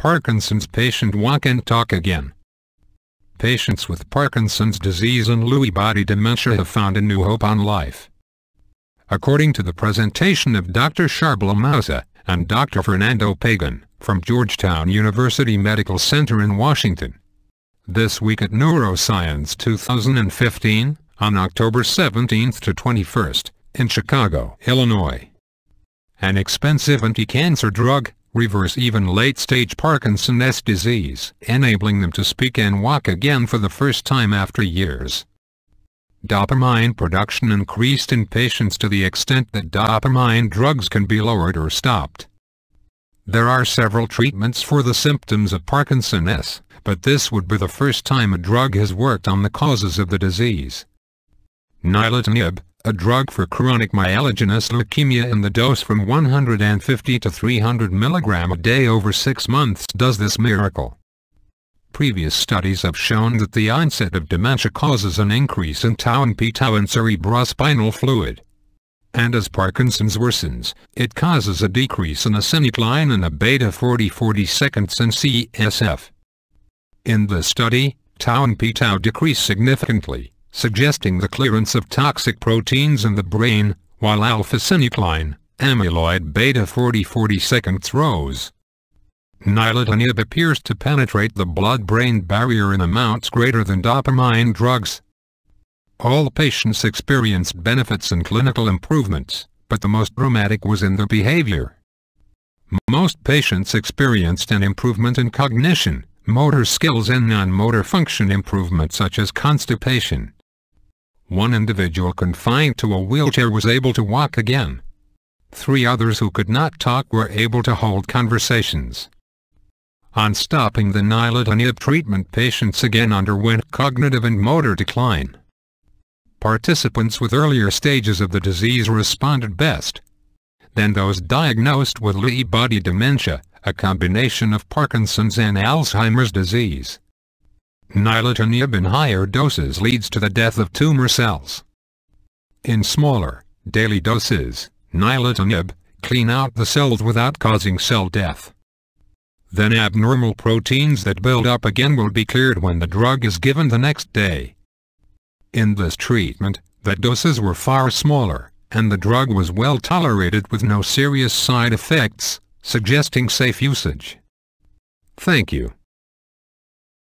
Parkinson's patient walk and talk again. Patients with Parkinson's disease and Lewy body dementia have found a new hope on life. According to the presentation of Dr. Charbel Moussa and Dr. Fernando Pagan from Georgetown University Medical Center in Washington. This week at Neuroscience 2015, on October 17 to 21, in Chicago, Illinois. An expensive anti-cancer drug, reverse even late-stage Parkinson's disease, enabling them to speak and walk again for the first time after years. Dopamine production increased in patients to the extent that dopamine drugs can be lowered or stopped. There are several treatments for the symptoms of Parkinson's, but this would be the first time a drug has worked on the causes of the disease. Nilotinib, a drug for chronic myelogenous leukemia in the dose from 150 to 300 mg a day over 6 months does this miracle. Previous studies have shown that the onset of dementia causes an increase in tau and p-tau in cerebrospinal fluid. And as Parkinson's worsens, it causes a decrease in acetylcholine and a beta-40-40 seconds in CSF. In this study, tau and p-tau decrease significantly, suggesting the clearance of toxic proteins in the brain, while alpha-synuclein, amyloid beta 40-40 seconds rose. Nilotinib appears to penetrate the blood-brain barrier in amounts greater than dopamine drugs. All patients experienced benefits and clinical improvements, but the most dramatic was in their behavior. Most patients experienced an improvement in cognition, motor skills and non-motor function improvement such as constipation. One individual confined to a wheelchair was able to walk again. Three others who could not talk were able to hold conversations. On stopping the nilotinib treatment patients again underwent cognitive and motor decline. Participants with earlier stages of the disease responded best. Then those diagnosed with Lewy body dementia, a combination of Parkinson's and Alzheimer's disease. Nilotinib in higher doses leads to the death of tumor cells. In smaller, daily doses, nilotinib clean out the cells without causing cell death. Then abnormal proteins that build up again will be cleared when the drug is given the next day. In this treatment, the doses were far smaller, and the drug was well tolerated with no serious side effects, suggesting safe usage. Thank you.